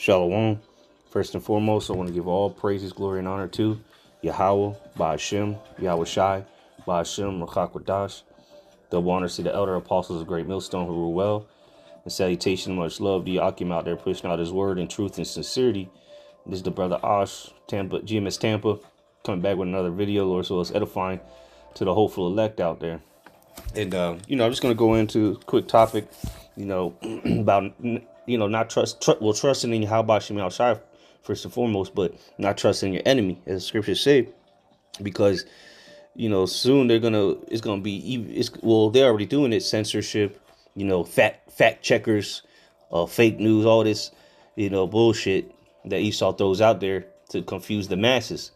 Shalom. First and foremost, I want to give all praises, glory, and honor to Yahweh, Ba'ashem, Yahweh Shai, Ba'ashem, Rachakwadash. Double honors to the elder apostles of Great Millstone who rule well. And salutation, much love to Yakim out there pushing out his word in truth and sincerity. This is the brother Osh, Tampa, GMS Tampa, coming back with another video, Lord, so it's edifying to the hopeful elect out there. And, uh, you know, I'm just going to go into a quick topic, you know, about, you know, not trust, tr- well, trusting in Yahweh Shem Shai first and foremost, but not trusting your enemy, as the scriptures say, because you know soon they're gonna it's gonna be it's well they're already doing it censorship, you know fact fact checkers, uh, fake news, all this you know bullshit that Esau throws out there to confuse the masses.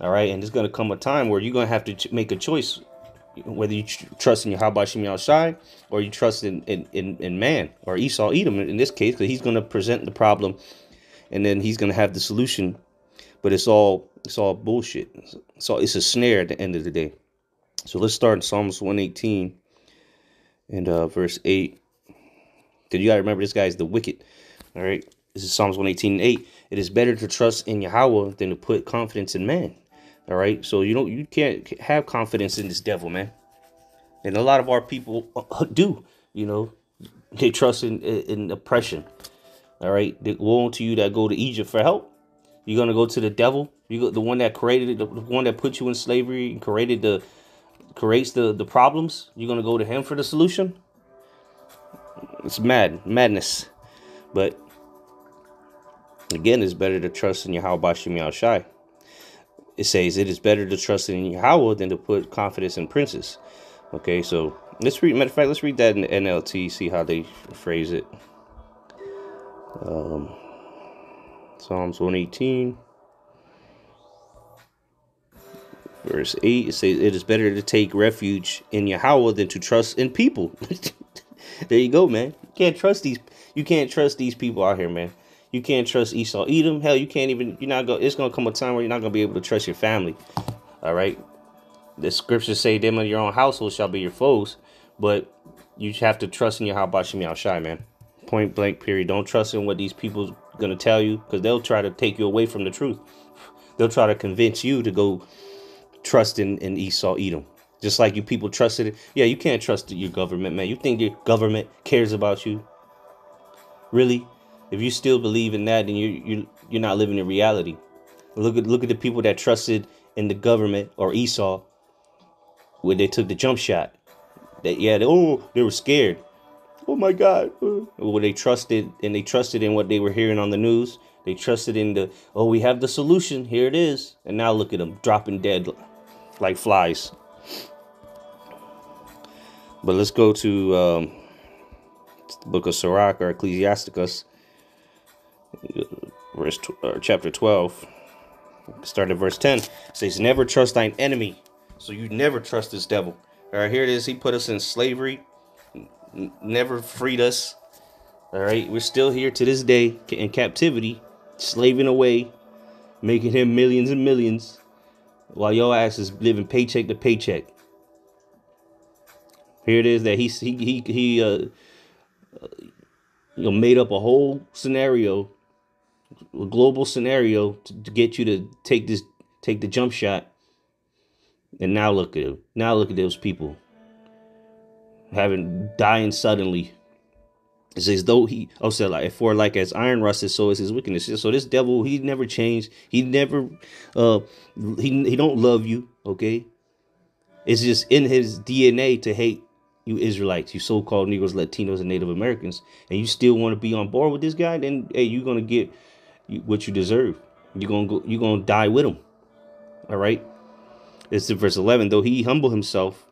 All right, and there's gonna come a time where you're gonna have to ch- make a choice whether you tr- trust in your Habashim Shai or you trust in, in, in, in man or Esau Edom in this case, because he's going to present the problem and then he's gonna have the solution. But it's all it's all bullshit. So it's a snare at the end of the day. So let's start in Psalms 118 and uh, verse 8. Because you gotta remember this guy is the wicked. All right. This is Psalms 118 and 8. It is better to trust in Yahweh than to put confidence in man. All right. So you don't you can't have confidence in this devil, man. And a lot of our people uh, do, you know, they trust in in oppression. All right, the woe to you that go to Egypt for help. You're gonna go to the devil. You go the one that created it, the one that put you in slavery and created the creates the the problems. You're gonna go to him for the solution. It's mad madness, but again, it's better to trust in Yahweh Shem Shai. It says it is better to trust in Yahweh than to put confidence in princes. Okay, so let's read. Matter of fact, let's read that in the NLT. See how they phrase it. Um, Psalms 118, verse 8, it says, It is better to take refuge in Yahweh than to trust in people. there you go, man. You can't trust these you can't trust these people out here, man. You can't trust Esau. Edom. Hell, you can't even you're not going it's gonna come a time where you're not gonna be able to trust your family. All right. The scriptures say them of your own household shall be your foes, but you have to trust in your Habashim Shai, man. Point blank period. Don't trust in what these people gonna tell you because they'll try to take you away from the truth. They'll try to convince you to go trust in, in esau edom just like you people trusted it yeah you can't trust your government man. You think your government cares about you? Really if you still believe in that then you you you're not living in reality look at look at the people that trusted in the government or esau when they took the jump shot that yeah they, oh they were scared oh my God. Well, they trusted and they trusted in what they were hearing on the news. They trusted in the, oh, we have the solution. Here it is. And now look at them dropping dead like flies. But let's go to um, the book of Sirach or Ecclesiasticus, verse or chapter 12. Start at verse 10. Says, Never trust thine enemy. So you never trust this devil. All right, here it is. He put us in slavery never freed us. All right, we're still here to this day in captivity, slaving away, making him millions and millions, while your ass is living paycheck to paycheck. Here it is that he he he he uh, you know made up a whole scenario, a global scenario to, to get you to take this take the jump shot. And now look at him. Now look at those people having dying suddenly. It's as though he also like for like as iron rusted, so is his wickedness. So this devil, he never changed. He never uh he he don't love you, okay? It's just in his DNA to hate you Israelites, you so-called Negroes, Latinos, and Native Americans, and you still want to be on board with this guy, then hey, you're gonna get what you deserve. You're gonna go, you're gonna die with him. All right. It's in verse 11. Though he humble himself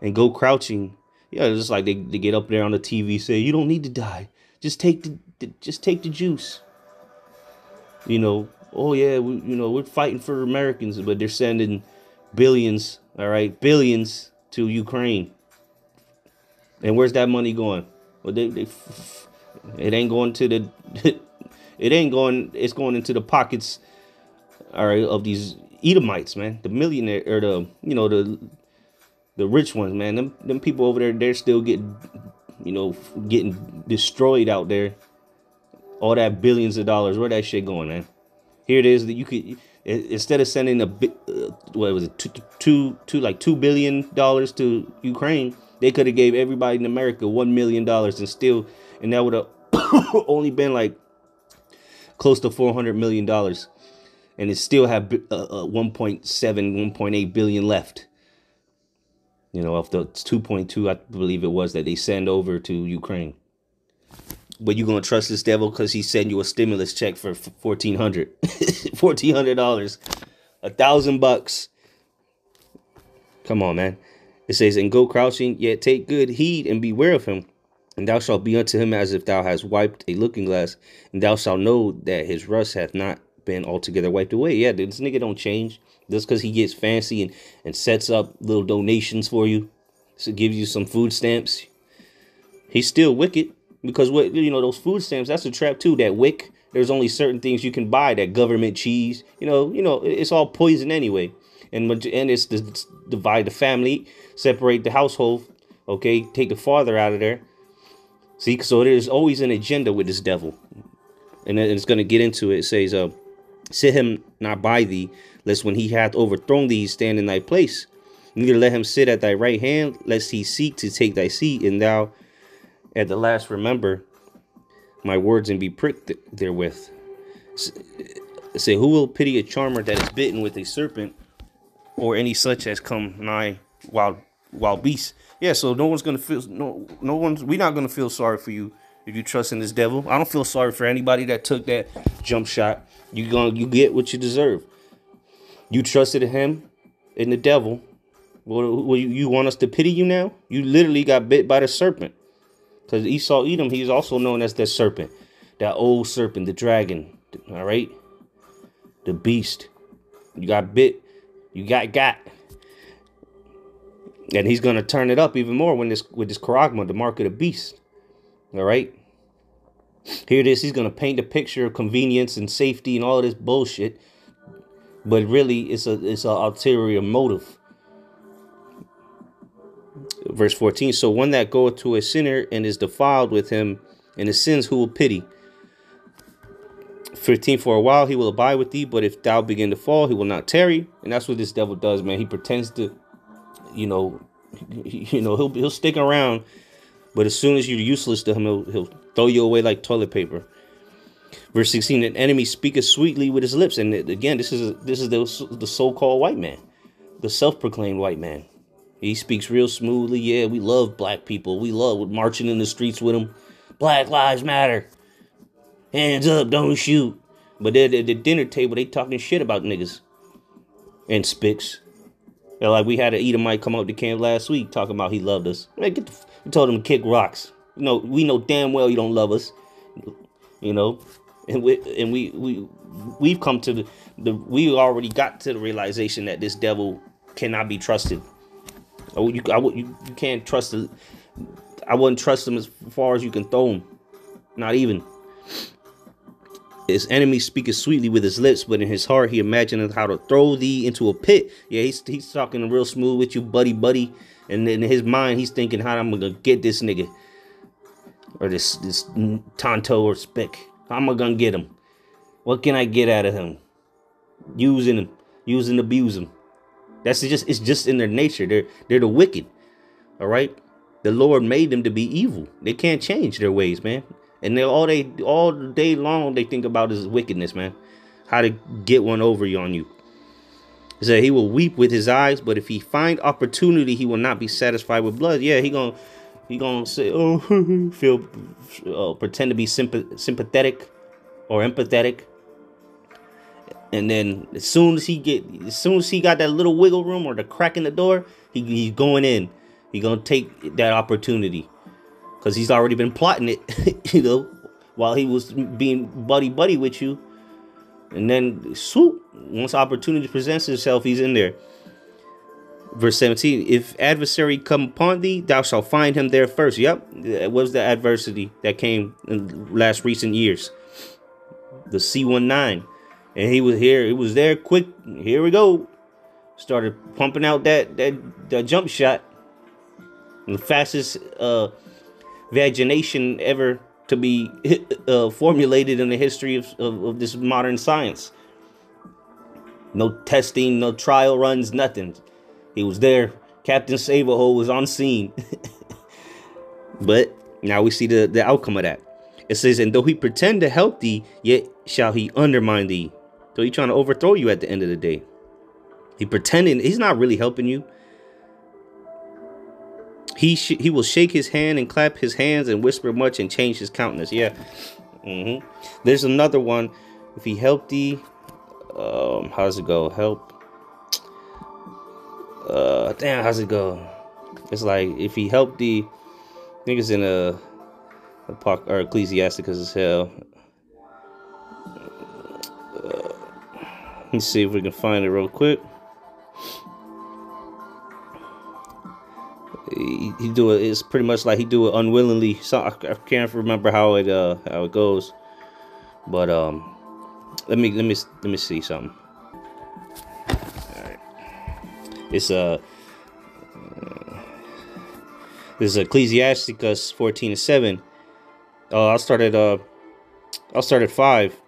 and go crouching yeah, just like they, they get up there on the TV say, you don't need to die. Just take the, the just take the juice. You know, oh yeah, we, you know, we're fighting for Americans, but they're sending billions, all right, billions to Ukraine. And where's that money going? Well, they, they it ain't going to the it ain't going it's going into the pockets all right of these Edomites, man. The millionaire or the you know the the rich ones, man. Them them people over there, they're still getting, you know, getting destroyed out there All that billions of dollars, where that shit going, man? Here it is that you could instead of sending a bit, uh, what was it, two, two, two, like two billion dollars to Ukraine, they could have gave everybody in America one million dollars and still, and that would have only been like close to four hundred million dollars, and it still have uh, uh, 1.7, 1.8 billion left. You know, of the 2.2, I believe it was that they send over to Ukraine. But you gonna trust this devil because he sent you a stimulus check for fourteen hundred, fourteen hundred dollars, a thousand bucks. Come on, man. It says, "And go crouching, yet take good heed and beware of him, and thou shalt be unto him as if thou hast wiped a looking glass, and thou shalt know that his rust hath not been altogether wiped away." Yeah, this nigga don't change. Just because he gets fancy and and sets up little donations for you, so gives you some food stamps. He's still wicked. Because what you know those food stamps that's a trap too that wick. There's only certain things you can buy that government cheese. You know you know it's all poison anyway. And and it's to divide the family separate the household okay? Take the father out of there see so there's always an agenda with this devil. And then it's going to get into it. It says uh sit him not by thee lest when he hath overthrown thee he stand in thy place. Neither let him sit at thy right hand lest he seek to take thy seat and thou at the last, remember my words and be pricked therewith. Say, who will pity a charmer that is bitten with a serpent, or any such as come nigh wild wild beast. Yeah, so no one's gonna feel no no one's we're not gonna feel sorry for you if you trust in this devil. I don't feel sorry for anybody that took that jump shot. You gonna you get what you deserve. You trusted him in the devil. Well, you, you want us to pity you now? You literally got bit by the serpent. Because Esau Edom, he's also known as the serpent, that old serpent, the dragon. All right, the beast. You got bit, you got got, and he's gonna turn it up even more when this with this charagma, the mark of the beast. All right. Here it is. He's gonna paint a picture of convenience and safety and all this bullshit, but really, it's a it's a ulterior motive verse 14 so one that goeth to a sinner and is defiled with him and his sins who will pity 15 for a while he will abide with thee but if thou begin to fall he will not tarry and that's what this devil does man he pretends to you know you know he'll he'll stick around but as soon as you're useless to him he'll, he'll throw you away like toilet paper verse 16 an enemy speaketh sweetly with his lips and again this is this is the, the so-called white man the self-proclaimed white man he speaks real smoothly. Yeah, we love black people. We love marching in the streets with them. Black lives matter. Hands up, don't shoot. But at the dinner table, they talking shit about niggas and spics. Like we had an Edomite come up to camp last week talking about he loved us. Man, get the, we told him to kick rocks. You know, we know damn well you don't love us. You know, and we and we we we've come to the, the we already got to the realization that this devil cannot be trusted. Oh, you, I, you, you can't trust the. I wouldn't trust him as far as you can throw him. Not even. His enemy speaketh sweetly with his lips, but in his heart he imagineth how to throw thee into a pit. Yeah, he's, he's talking real smooth with you, buddy, buddy. And in his mind, he's thinking how I'm gonna get this nigga. Or this this Tonto or Spick. How am I gonna get him? What can I get out of him? Using him, using abuse him. That's just it's just in their nature. They're they're the wicked. All right. The Lord made them to be evil. They can't change their ways, man. And they all they all day long they think about is wickedness, man. How to get one over you on you. He said he will weep with his eyes, but if he find opportunity, he will not be satisfied with blood. Yeah, he gonna he gonna say, oh, feel, uh, pretend to be sympathetic or empathetic and then as soon as he get, as soon as he got that little wiggle room or the crack in the door, he, he's going in. He gonna take that opportunity, cause he's already been plotting it, you know, while he was being buddy buddy with you. And then swoop, once opportunity presents itself, he's in there. Verse 17, if adversary come upon thee, thou shalt find him there first. Yep, it was the adversity that came in last recent years. The C19 and he was here. He was there quick. Here we go. Started pumping out that that, that jump shot. The fastest uh, vagination ever to be uh, formulated in the history of, of, of this modern science. No testing, no trial runs, nothing. He was there. Captain Saberhole was on scene. but now we see the, the outcome of that. It says, And though he pretend to help thee, yet shall he undermine thee. So he's trying to overthrow you at the end of the day. He pretending he's not really helping you. He he will shake his hand and clap his hands and whisper much and change his countenance. Yeah. Mm-hmm. There's another one. If he helped thee, um, how does it go? Help. Uh, damn, how's it go? It's like if he helped thee, I think it's in a, a park or Ecclesiasticus as hell. Uh, let's see if we can find it real quick. He, he do it. It's pretty much like he do it unwillingly. So I, I can't remember how it uh how it goes, but um, let me let me let me see something. All right, it's uh, uh this is Ecclesiasticus fourteen and seven. Uh, I'll start at uh, I'll start at five.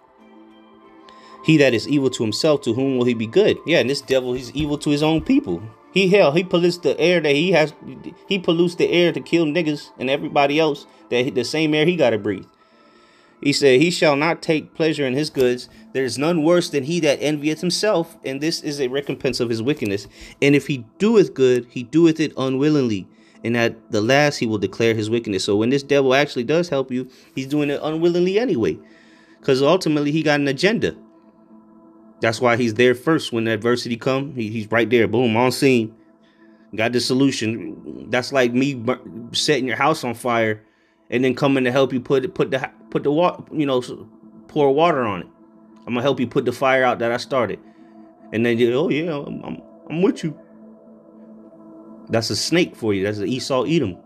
He that is evil to himself, to whom will he be good? Yeah, and this devil, he's evil to his own people. He hell, he pollutes the air that he has. He pollutes the air to kill niggas and everybody else that the same air he got to breathe. He said, He shall not take pleasure in his goods. There is none worse than he that envieth himself, and this is a recompense of his wickedness. And if he doeth good, he doeth it unwillingly. And at the last, he will declare his wickedness. So when this devil actually does help you, he's doing it unwillingly anyway. Because ultimately, he got an agenda. That's why he's there first when adversity come. He, he's right there, boom, on scene. Got the solution. That's like me setting your house on fire, and then coming to help you put put the put the water, you know, pour water on it. I'm gonna help you put the fire out that I started, and then you, oh yeah, I'm, I'm, I'm with you. That's a snake for you. That's an Esau Edom.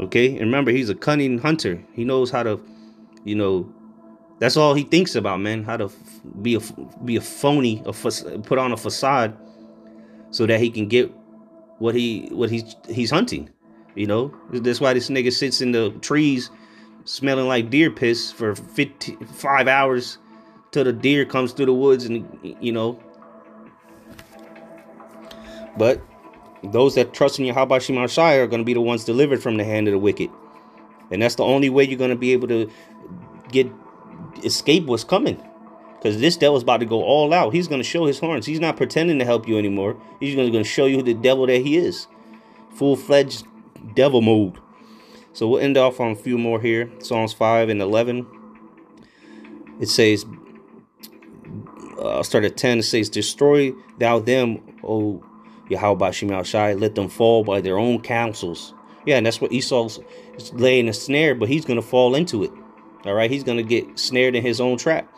Okay, and remember, he's a cunning hunter. He knows how to, you know, that's all he thinks about, man. How to be a be a phony, a put on a facade, so that he can get what he what he's he's hunting. You know, that's why this nigga sits in the trees, smelling like deer piss for 55 five hours, till the deer comes through the woods, and you know. But those that trust in Yahweh Shai are going to be the ones delivered from the hand of the wicked. And that's the only way you're going to be able to get escape what's coming. Because this devil's about to go all out. He's going to show his horns. He's not pretending to help you anymore. He's going to show you the devil that he is. Full-fledged devil mode. So we'll end off on a few more here. Psalms 5 and 11. It says, uh, start at 10. It says, Destroy thou them, O Yahweh Shemal Shai. Let them fall by their own counsels. Yeah, and that's what Esau's laying a snare, but he's going to fall into it. All right, he's going to get snared in his own trap.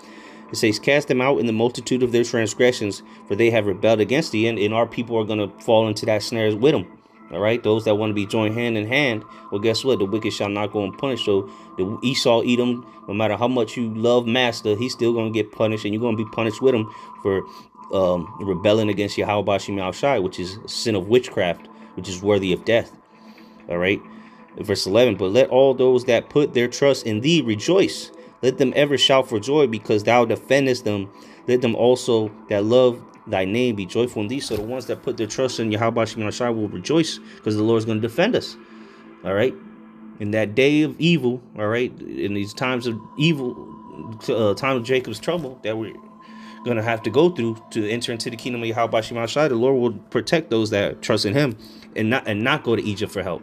It says, Cast them out in the multitude of their transgressions, for they have rebelled against thee, and, and our people are going to fall into that snare with them. All right, those that want to be joined hand in hand, well, guess what? The wicked shall not go unpunished. So the Esau Edom. No matter how much you love Master, he's still going to get punished, and you're going to be punished with him for um, rebelling against Yahweh Shai, which is sin of witchcraft, which is worthy of death. All right, verse 11. But let all those that put their trust in thee rejoice let them ever shout for joy because thou defendest them. Let them also that love thy name be joyful in thee. So the ones that put their trust in Yahweh Shai will rejoice because the Lord is going to defend us. All right. In that day of evil, all right, in these times of evil, uh, time of Jacob's trouble that we're going to have to go through to enter into the kingdom of Yahweh Shai, the Lord will protect those that trust in him and not and not go to Egypt for help.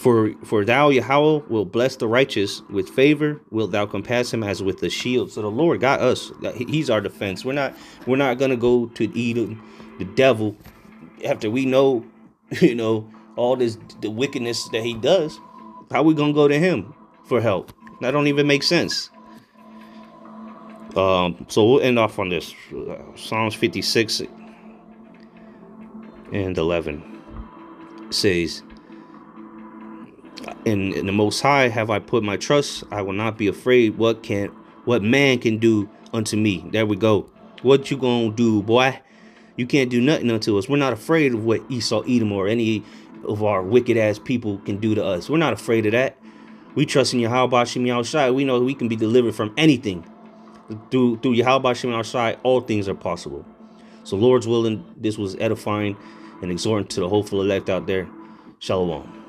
For for thou Yahweh will bless the righteous with favor. Wilt thou compass him as with a shield? So the Lord got us. He's our defense. We're not we're not gonna go to Edom, the devil, after we know, you know, all this the wickedness that he does. How we gonna go to him for help? That don't even make sense. Um, so we'll end off on this uh, Psalms 56 and 11 says in, in the most high have I put my trust. I will not be afraid what can what man can do unto me. There we go. What you gonna do, boy? You can't do nothing unto us. We're not afraid of what Esau Edom or any of our wicked ass people can do to us. We're not afraid of that. We trust in Yahweh Shem Yahushai. We know we can be delivered from anything. Through through Yahweh Shem Yahushai, all things are possible. So Lord's willing, this was edifying and exhorting to the hopeful elect out there. Shalom.